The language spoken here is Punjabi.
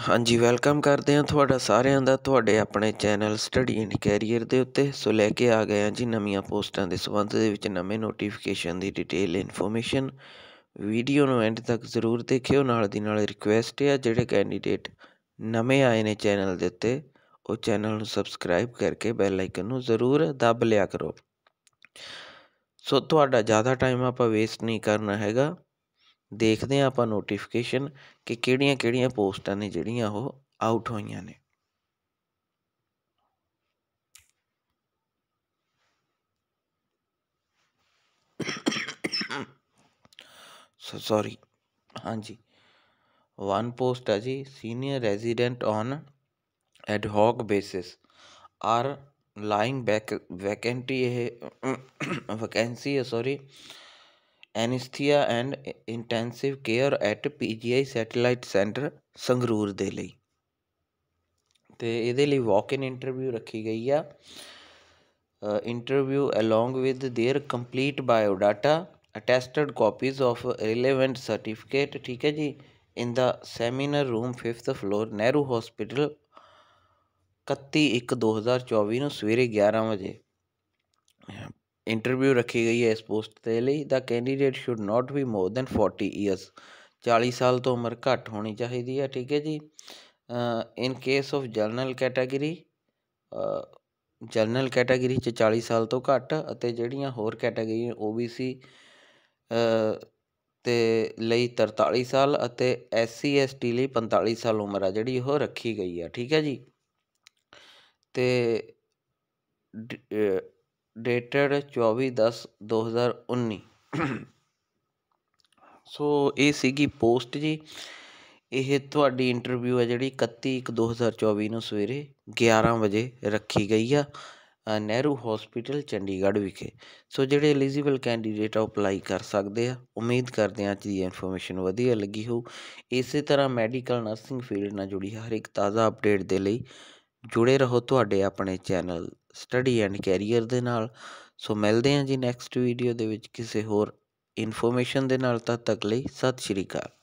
ਹਾਂਜੀ ਵੈਲਕਮ ਕਰਦੇ ਹਾਂ ਤੁਹਾਡਾ ਸਾਰਿਆਂ ਦਾ ਤੁਹਾਡੇ ਆਪਣੇ ਚੈਨਲ ਸਟੱਡੀ ਐਂਡ ਕੈਰੀਅਰ ਦੇ ਉੱਤੇ। ਸੋ ਲੈ ਕੇ ਆ ਗਏ ਹਾਂ ਜੀ ਨਵੀਆਂ ਪੋਸਟਾਂ ਦੇ ਸੰਬੰਧ ਦੇ ਵਿੱਚ ਨਵੇਂ ਨੋਟੀਫਿਕੇਸ਼ਨ ਦੀ ਡਿਟੇਲ ਇਨਫੋਰਮੇਸ਼ਨ ਵੀਡੀਓ ਨੂੰ ਐਂਡ ਤੱਕ ਜ਼ਰੂਰ ਦੇਖਿਓ। ਨਾਲ ਦੀ ਨਾਲ ਰਿਕੁਐਸਟ ਹੈ ਜਿਹੜੇ ਕੈਂਡੀਡੇਟ ਨਵੇਂ ਆਏ ਨੇ ਚੈਨਲ ਦੇ ਉੱਤੇ, ਉਹ ਚੈਨਲ ਨੂੰ ਸਬਸਕ੍ਰਾਈਬ ਕਰਕੇ ਬੈਲ ਆਈਕਨ ਨੂੰ ਜ਼ਰੂਰ ਦੱਬ ਲਿਆ ਕਰੋ। ਸੋ ਤੁਹਾਡਾ ਜ਼ਿਆਦਾ ਟਾਈਮ ਆਪਾਂ ਵੇਸਟ ਨਹੀਂ ਕਰਨਾ ਹੈਗਾ। ਦੇਖਦੇ ਹਾਂ ਆਪਾਂ ਨੋਟੀਫਿਕੇਸ਼ਨ ਕਿ ਕਿਹੜੀਆਂ-ਕਿਹੜੀਆਂ ਪੋਸਟਾਂ ਨੇ ਜਿਹੜੀਆਂ ਉਹ ਆਊਟ ਹੋਈਆਂ ਨੇ ਸੋ ਸੌਰੀ ਹਾਂਜੀ ਵਨ ਪੋਸਟ ਹੈ ਜੀ senior resident on ad hoc basis are lying back vacancy ਇਹ ਵੈਕੈਂਸੀ ਹੈ sorry anaesthesia and intensive care at PGI satellite centre Sangrur ਦੇ ਲਈ ਤੇ ਇਹਦੇ ਲਈ ਵਾਕ ਇਨ ਇੰਟਰਵਿਊ ਰੱਖੀ ਗਈ ਆ interview along with their complete bio data attested copies of relevant certificate ਠੀਕ ਹੈ ਜੀ in the seminar room 5th floor Nehru hospital 31 1 2024 ਨੂੰ ਸਵੇਰੇ 11 ਵਜੇ ਇੰਟਰਵਿਊ ਰੱਖੀ ਗਈ ਹੈ ਇਸ ਪੋਸਟ ਦੇ ਲਈ ਦਾ candidate should not be more than 40 years 40 ਸਾਲ ਤੋਂ ਉਮਰ ਘੱਟ ਹੋਣੀ ਚਾਹੀਦੀ ਹੈ, ਠੀਕ ਹੈ ਜੀ। In case of general category general category ਚ 40 ਸਾਲ ਤੋਂ ਘੱਟ ਅਤੇ ਜਿਹੜੀਆਂ ਹੋਰ ਕੈਟਾਗਰੀ OBC ਤੇ ਲਈ 43 ਸਾਲ ਅਤੇ SC ST ਲਈ 45 ਸਾਲ ਉਮਰ ਆ, ਜਿਹੜੀ ਉਹ ਰੱਖੀ ਗਈ ਆ, ਠੀਕ ਹੈ ਜੀ। ਤੇ ਡੇਟਡ 24/10/2019 ਸੋ ਇਹ ਸੀਗੀ ਪੋਸਟ ਜੀ। ਇਹ ਤੁਹਾਡੀ ਇੰਟਰਵਿਊ ਹੈ ਜਿਹੜੀ 31/1/2024 ਨੂੰ ਸਵੇਰੇ 11 ਵਜੇ ਰੱਖੀ ਗਈ ਆ ਨਹਿਰੂ ਹਸਪੀਟਲ ਚੰਡੀਗੜ੍ਹ ਵਿਖੇ। ਸੋ ਜਿਹੜੇ ਐਲੀਜੀਬਲ ਕੈਂਡੀਡੇਟ ਆ ਅਪਲਾਈ ਕਰ ਸਕਦੇ ਆ। ਉਮੀਦ ਕਰਦੇ ਆ ਅੱਜ ਦੀ ਇਨਫੋਰਮੇਸ਼ਨ ਵਧੀਆ ਲੱਗੀ ਹੋਊ। ਇਸੇ ਤਰ੍ਹਾਂ ਮੈਡੀਕਲ ਨਰਸਿੰਗ ਫੀਲਡ ਨਾਲ ਜੁੜੀ ਹਰ ਇੱਕ ਤਾਜ਼ਾ ਅਪਡੇਟ ਦੇ ਲਈ ਜੁੜੇ ਰਹੋ ਤੁਹਾਡੇ ਆਪਣੇ ਚੈਨਲ ਸਟੱਡੀ ਐਂਡ ਕੈਰੀਅਰ ਦੇ ਨਾਲ। ਸੋ ਮਿਲਦੇ ਹਾਂ ਜੀ ਨੈਕਸਟ ਵੀਡੀਓ ਦੇ ਵਿੱਚ ਕਿਸੇ ਹੋਰ ਇਨਫੋਰਮੇਸ਼ਨ ਦੇ ਨਾਲ। ਤਦ ਤੱਕ ਲਈ ਸਤਿ ਸ਼੍ਰੀ ਅਕਾਲ।